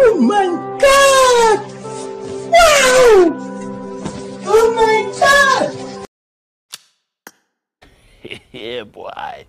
Oh my god! Wow! Oh my god! yeah, boy.